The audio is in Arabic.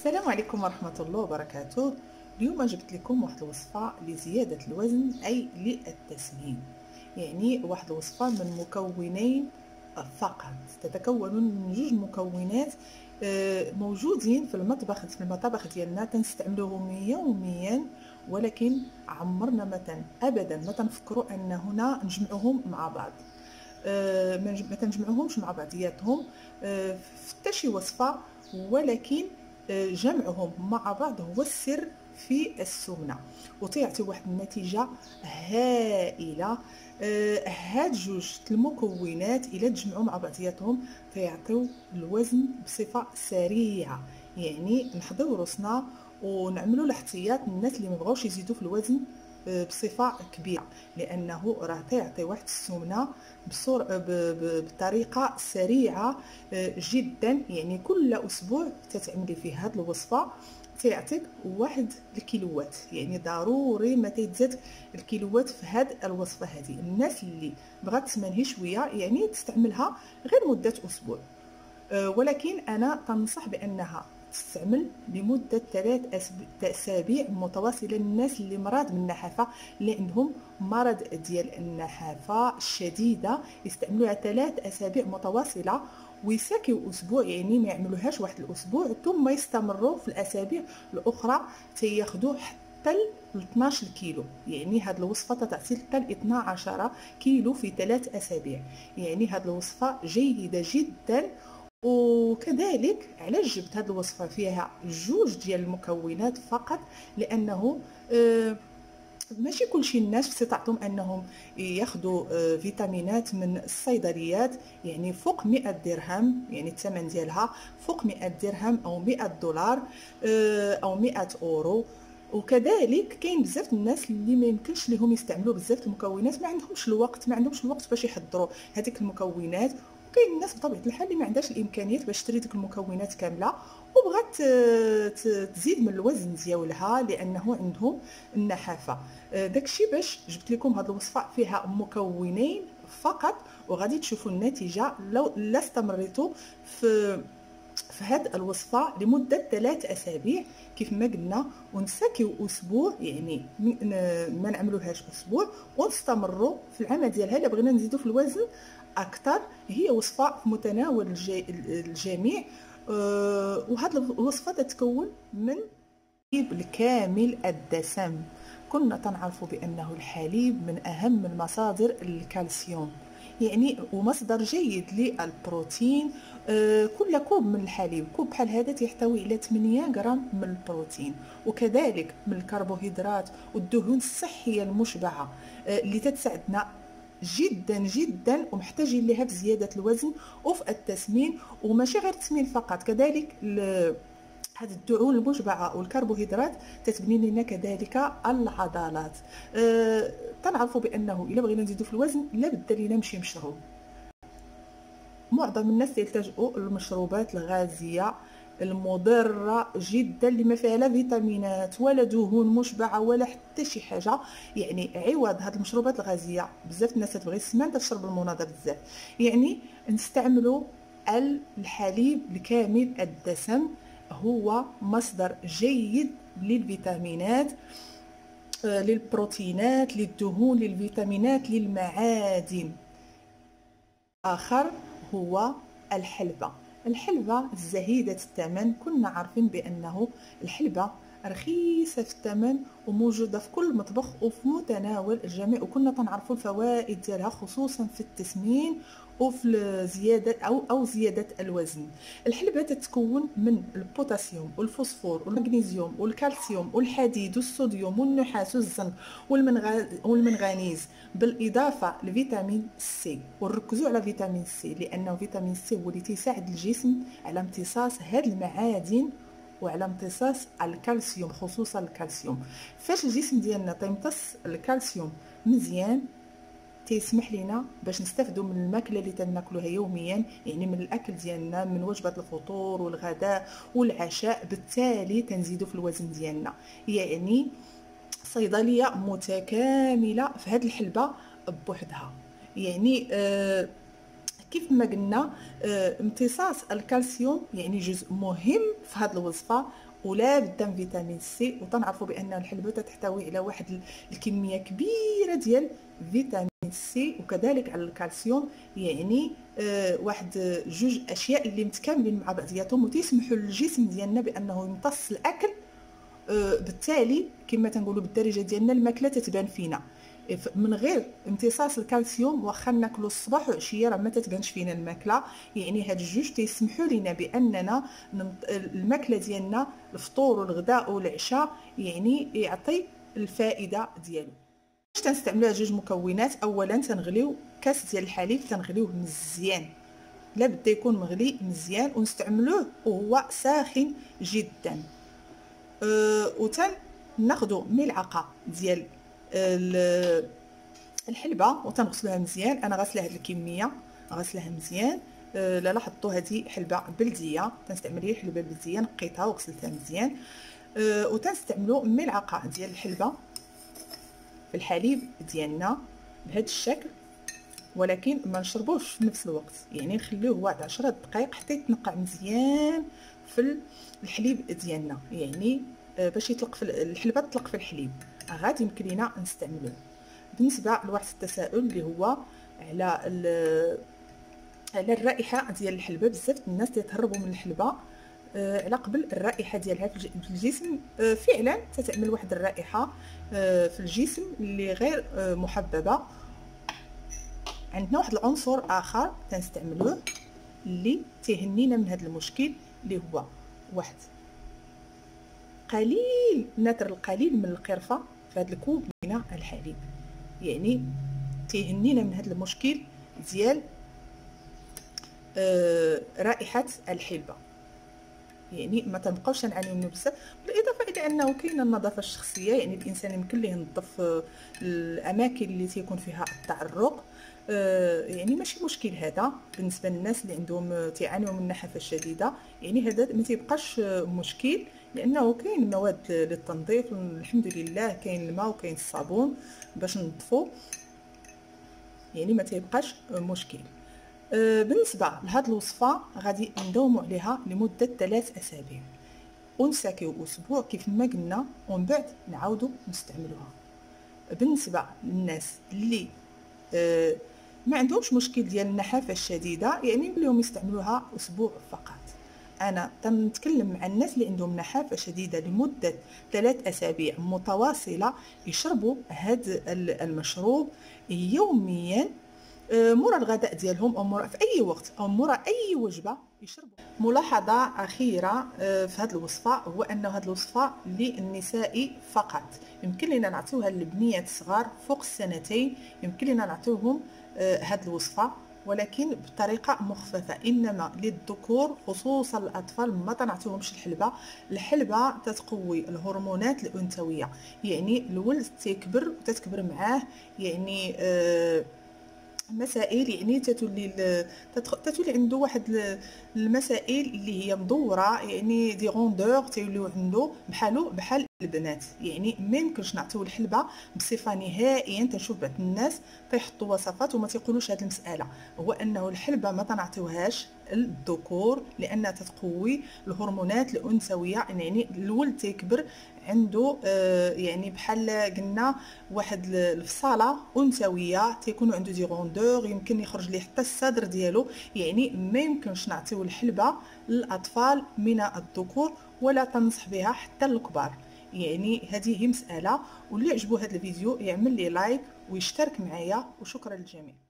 السلام عليكم ورحمة الله وبركاته. اليوم جبت لكم واحد الوصفة لزيادة الوزن أي للتسمين. يعني واحد الوصفة من مكونين فقط. تتكون من جوج مكونات آه، موجودين في المطبخ في المطابخ ديالنا. تنستعملوهم يوميا ولكن عمرنا ما ابدا ما تنفكروا أن هنا نجمعوهم مع بعض. آه، ما تنجمعوهمش مع بعضياتهم. آه، في حتى شي وصفة ولكن جمعهم مع بعض هو السر في السمنة. وتعطي واحد النتيجة هائلة. آه هاد جوج المكونات إلى تجمعوا مع بعضياتهم فيعطيو الوزن بصفة سريعة. يعني نحضروا راسنا ونعملوا الاحتياط. الناس اللي مبغاوش يزيدوا في الوزن بصفة كبيرة لأنه راه تعطي واحد السمنة بطريقة سريعة آه، جدا. يعني كل أسبوع تتعملي فيه هذه الوصفة تيعطيك واحد الكيلوات. يعني ضروري ما تيتزاد الكيلوات في هاد الوصفة هذه. الناس اللي بغات تسمنهي شوية يعني تستعملها غير مدة أسبوع. أه ولكن أنا تنصح بأنها تستعمل لمدة ثلاث أسابيع متواصلة للناس اللي مرض من النحافة اللي عندهم مرض ديال النحافة الشديده يستعملوها ثلاث أسابيع متواصلة ويساكيو أسبوع يعني ما يعملوهاش واحد الأسبوع ثم يستمروا في الأسابيع الأخرى تياخذوا حتى ل 12 كيلو يعني هاد الوصفة تعطي حتى ل 12 كيلو في ثلاث أسابيع. يعني هاد الوصفة جيدة جدا وكذلك علاش جبت هاد الوصفة فيها جوج ديال المكونات فقط؟ لأنه آه ماشي كلشي الناس استطعتم أنهم ياخذوا آه، فيتامينات من الصيدليات يعني فوق 100 درهم يعني الثمن ديالها فوق 100 درهم أو 100 دولار آه، أو 100 أورو. وكذلك كاين بزاف الناس اللي ما يمكنش لهم يستعملوا بزاف المكونات ما عندهمش الوقت ما عندهمش الوقت باش يحضروا هذيك المكونات. وكاين الناس بطبيعة الحال اللي ما عندهاش الإمكانيات باش تشري ديك المكونات كاملة وبغات تزيد من الوزن ديالها لأنه عندهم النحافة. آه، داكشي باش جبت لكم هذه الوصفة فيها مكونين فقط وغادي تشوفوا النتيجة لو لا استمريتوا في في هاد الوصفة لمدة ثلاث أسابيع. كيف ما قلنا ونساكيو أسبوع يعني ما نعملوهاش أسبوع ونستمروا في العمل ديالها. إلا بغينا نزيدوا في الوزن أكثر هي وصفة في متناول الجميع. أه وهذه الوصفة تتكون من الحليب الكامل الدسم. كنا تنعرف بأنه الحليب من أهم المصادر الكالسيوم. يعني ومصدر جيد للبروتين آه كل كوب من الحليب كوب بحال هذا تحتوي على 8 غرام من البروتين وكذلك من الكربوهيدرات والدهون الصحية المشبعة آه اللي تتساعدنا جدا جدا ومحتاجين لها في زيادة الوزن وفي التسمين وماشي غير التسمين فقط كذلك هذه الدهون المشبعه والكربوهيدرات تتبني لنا كذلك العضلات. أه تنعرفوا بأنه إلا بغينا نزيدوا في الوزن لابد لينا نمشي مشروب معظم الناس يلتجؤوا للمشروبات الغازية المضرة جدا اللي ما فيها لا فيتامينات ولا دهون مشبعة ولا حتى شي حاجة. يعني عوض هاد المشروبات الغازية بزاف الناس تبغي السمان تشرب المناضه بزاف. يعني نستعملوا الحليب الكامل الدسم. هو مصدر جيد للفيتامينات آه، للبروتينات للدهون للفيتامينات للمعادن. آخر هو الحلبة. الحلبة زهيدة الثمن. كنا عارفين بأنه الحلبة رخيصة في الثمن وموجودة في كل مطبخ وفي متناول الجميع وكنا تنعرفوا الفوائد ديالها خصوصا في التسمين وفي زيادة أو أو زيادة الوزن. الحلبة تتكون من البوتاسيوم والفوسفور والمغنيسيوم والكالسيوم والحديد والصوديوم والنحاس والزنك والمنغنيز بالإضافة لفيتامين سي. ونركزوا على فيتامين سي لأنه فيتامين سي هو اللي تيساعد الجسم على امتصاص هاد المعادن وعلى امتصاص الكالسيوم خصوصا الكالسيوم. فاش الجسم ديالنا تيمتص الكالسيوم مزيان تيسمح لينا باش نستافدوا من الماكلة اللي تناكلوها يوميا يعني من الأكل ديالنا من وجبه الفطور والغداء والعشاء. بالتالي تنزيدوا في الوزن ديالنا. يعني صيدلية متكاملة في هذه الحلبة بوحدها. يعني آه كيف ما قلنا آه امتصاص الكالسيوم يعني جزء مهم في هذه الوصفة ولا بدا فيتامين سي. وتنعرفوا بأن الحلبة تحتوي على واحد الكمية كبيرة ديال فيتامين سي. وكذلك على الكالسيوم يعني آه واحد جوج أشياء اللي متكاملين مع بعضياتهم وتسمحوا للجسم ديالنا بأنه يمتص الأكل آه بالتالي كما تنقولوا بالدارجة ديالنا الماكلة تتبان فينا. من غير امتصاص الكالسيوم واخا ناكلو الصباح وعشيه راه ما تتبانش فينا الماكلة. يعني هاد الجوج تيسمحوا لنا بأننا الماكلة ديالنا الفطور والغداء والعشاء يعني يعطي الفائدة ديالو. باش تنستعملوا جوج مكونات اولا تنغليو كاس ديال الحليب تنغليوه مزيان. لا بدا يكون مغلي مزيان ونستعملوه وهو ساخن جدا. أه وتن ناخذ ملعقة ديال الحلبة وتنغسلوها مزيان. أنا غاسله هذه الكمية غاسلها مزيان. أه لا لاحظتوا هذه حلبة بلدية. تنستعمل هي حلبه بلدية نقيتها وغسلتها مزيان. أه وتنستعملوا ملعقة ديال الحلبة في الحليب ديالنا بهذا الشكل ولكن ما نشربوش في نفس الوقت. يعني نخليوه واحد 10 دقائق حتى يتنقع مزيان في الحليب ديالنا. يعني آه، باش يطلق في الحلبة تطلق في الحليب. غادي يمكن لينا نستعملوه. بالنسبة لواحد التساؤل اللي هو على على الرائحة ديال الحلبة بزاف الناس تيتهربوا من الحلبة آه، على قبل الرائحة ديالها في الجسم آه، فعلا تتعمل واحد الرائحة آه، في الجسم اللي غير محببة. عندنا واحد العنصر آخر تنستعملوه اللي تيهنينا من هذا المشكل اللي هو واحد قليل نتر القليل من القرفة. هذا الكوب من الحليب. يعني تيهنينا من هذا المشكل ديال رائحة الحلبة. يعني ما تنبقاوش نعانيو منه بزاف بالإضافة إلى أنه كاينة النظافة الشخصية يعني الإنسان يمكن ليه ينظف آه، الأماكن اللي تيكون فيها التعرق. آه، يعني ماشي مشكل هذا بالنسبة للناس اللي عندهم آه، تعانيوا من النحافه الشديدة. يعني هذا ما تيبقاش مشكل لأنه كاين مواد للتنظيف الحمد لله كاين الماء وكاين الصابون باش نظفوا يعني ما تيبقاش مشكل. آه، بالنسبة لهاد الوصفة غادي نداوموا عليها لمدة ثلاث أسابيع. ونساكيو أسبوع كيف ما قلنا ومن بعد نعاودوا نستعملوها. بالنسبة للناس اللي آه، ما عندهمش مشكل ديال النحافة الشديدة يعني نقول يستعملوها أسبوع فقط. أنا تنتكلم مع الناس اللي عندهم نحافة شديدة لمدة ثلاث أسابيع متواصلة يشربوا هذا المشروب يوميا مورا الغداء ديالهم أو مورا في أي وقت أو مورا أي وجبة يشربوا. ملاحظة أخيرة آه، في هذه الوصفة هو أن هذه الوصفة للنساء فقط. يمكن لنا نعطيوها للبنيات الصغار فوق السنتين. يمكن لنا نعطيوهم آه، هذه الوصفة ولكن بطريقة مخففة. إنما للذكور خصوصا الأطفال ما تنعطيهمش الحلبة. الحلبة تتقوي الهرمونات الأنثوية يعني الولد تيكبر وتتكبر معاه يعني آه مسائل يعني تتولي تتولي عنده واحد المسائل اللي هي مدورة يعني دي غوندور تيوليو عنده بحالو بحال البنات. يعني ما يمكنش نعطيو الحلبة بصفة نهائيا تنشوف بعض الناس تيحطوا وصفات وما تيقولوش هذه المسألة. هو أنه الحلبة ما تنعطيوهاش الذكور لأنها تتقوي الهرمونات الأنثوية يعني الولد تيكبر عنده آه يعني بحال قلنا واحد الفصالة أنثوية تيكونوا عنده دي غوندور يمكن يخرج ليه حتى الصدر ديالو. يعني ما يمكنش نعطيو الحلبة للأطفال من الذكور ولا تنصح بها حتى الكبار يعني هذه هي مسألة واللي عجبو هذا الفيديو يعمل لي لايك ويشترك معايا وشكرا للجميع.